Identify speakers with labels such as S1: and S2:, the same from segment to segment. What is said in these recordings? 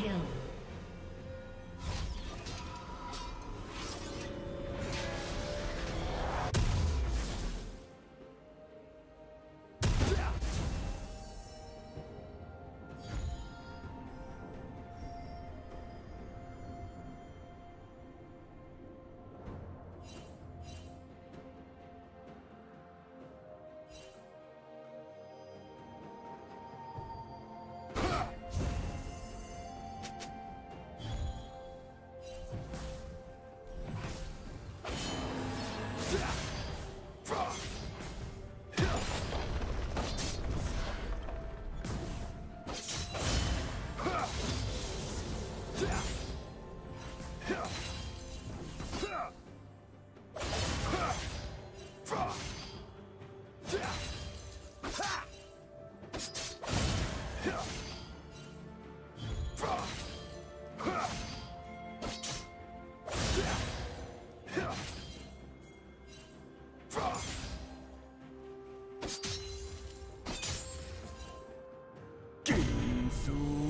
S1: kill. Yeah. soon.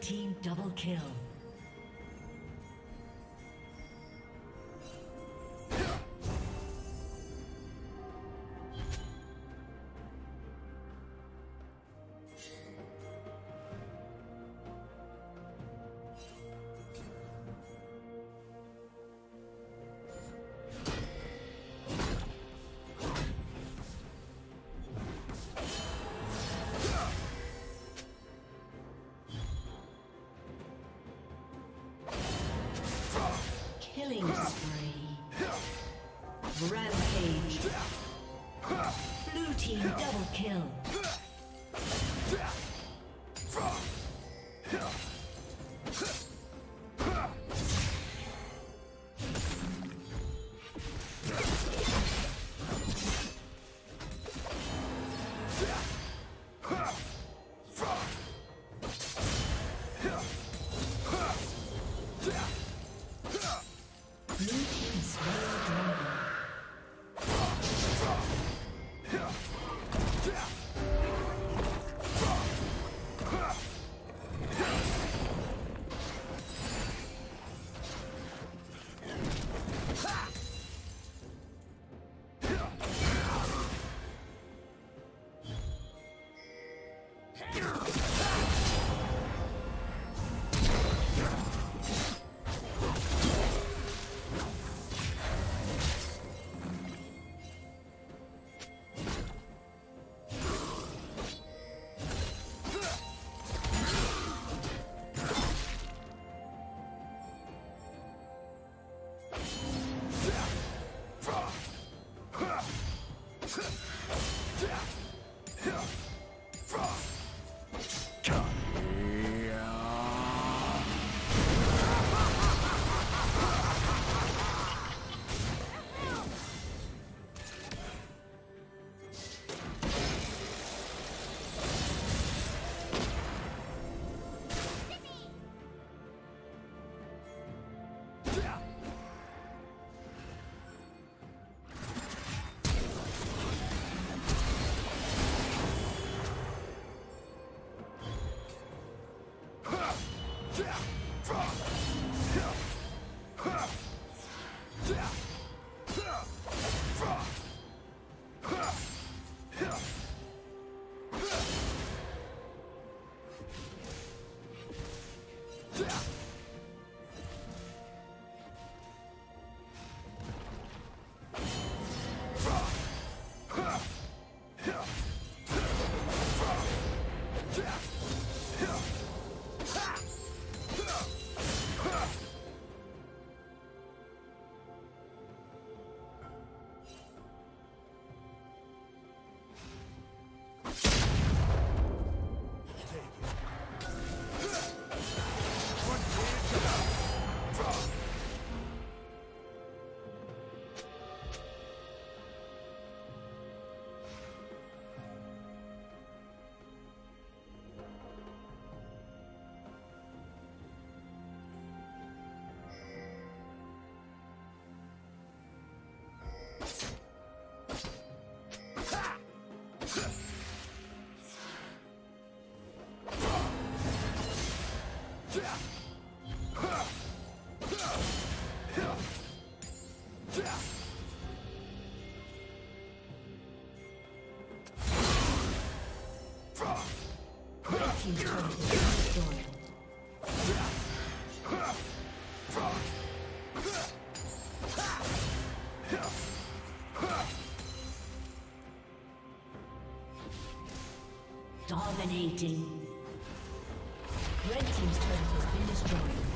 S2: Team double kill. Blue team team's turret has been destroyed. Dominating. Red team's turret has been destroyed.